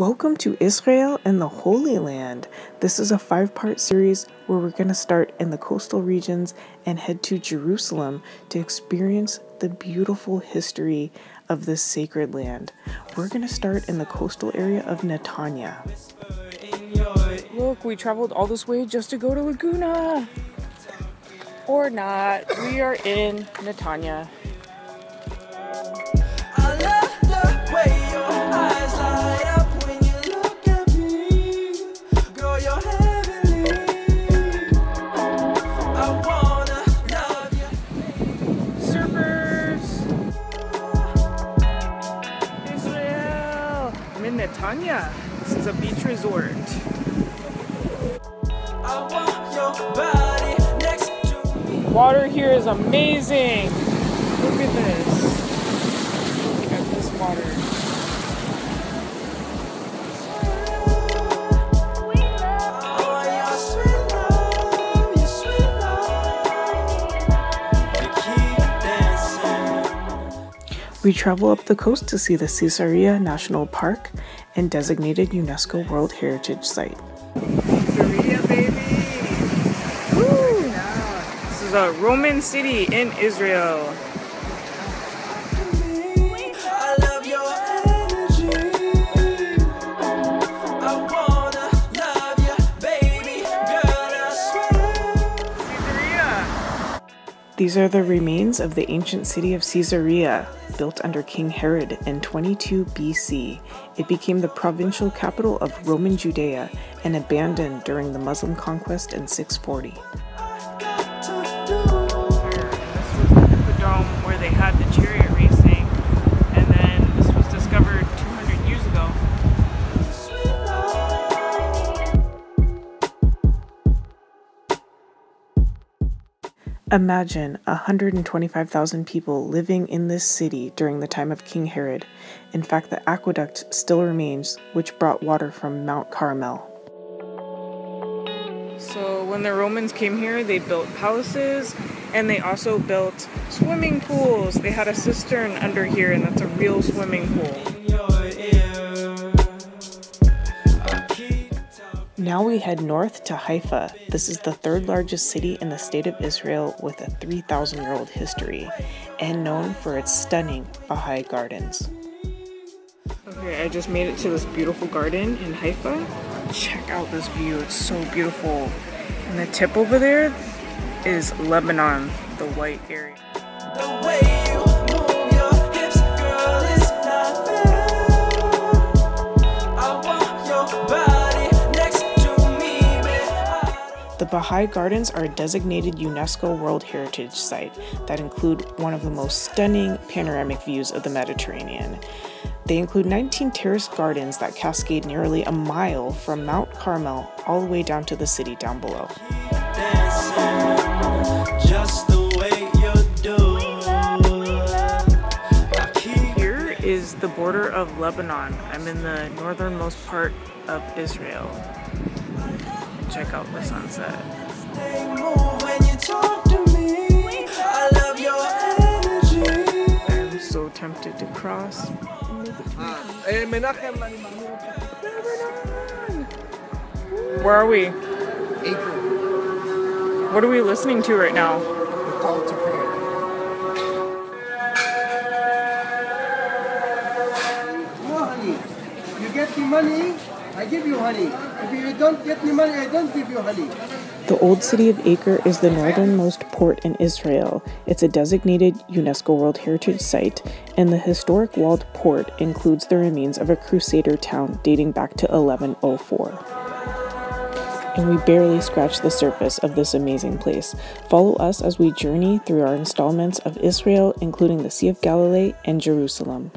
Welcome to Israel and the Holy Land. This is a five part series where we're going to start in the coastal regions and head to Jerusalem to experience the beautiful history of this sacred land. We're going to start in the coastal area of Netanya. Look, we traveled all this way just to go to Laguna. Or not. We are in Netanya. Netanya. This is a beach resort. Water here is amazing. Look at this. Look at this water. We travel up the coast to see the Caesarea National Park and designated UNESCO World Heritage Site. Caesarea, baby! Woo! This is a Roman city in Israel. These are the remains of the ancient city of Caesarea, built under King Herod in 22 BC. It became the provincial capital of Roman Judea and abandoned during the Muslim conquest in 640. Imagine 125,000 people living in this city during the time of King Herod. In fact, the aqueduct still remains, which brought water from Mount Carmel. So, when the Romans came here, they built palaces and they also built swimming pools. They had a cistern under here, and that's a real swimming pool. Now we head north to Haifa. This is the third largest city in the state of Israel with a 3,000 year old history and known for its stunning Baha'i gardens. Okay, I just made it to this beautiful garden in Haifa. Check out this view, it's so beautiful. And the tip over there is Lebanon, the white area. The Baha'i Gardens are a designated UNESCO World Heritage Site that include one of the most stunning panoramic views of the Mediterranean. They include 19 terraced gardens that cascade nearly a mile from Mount Carmel all the way down to the city down below. Here is the border of Lebanon. I'm in the northernmost part of Israel check out the sunset. I'm so tempted to cross. Ah, eh, Where are we? April. What are we listening to right now? The call to prayer. You get the money, I give you honey. If you don't get me money, I don't give you. The old city of Acre is the northernmost port in Israel. It's a designated UNESCO World Heritage Site, and the historic walled port includes the remains of a crusader town dating back to 1104 and we barely scratch the surface of this amazing place. Follow us as we journey through our installments of Israel, including the Sea of Galilee and Jerusalem.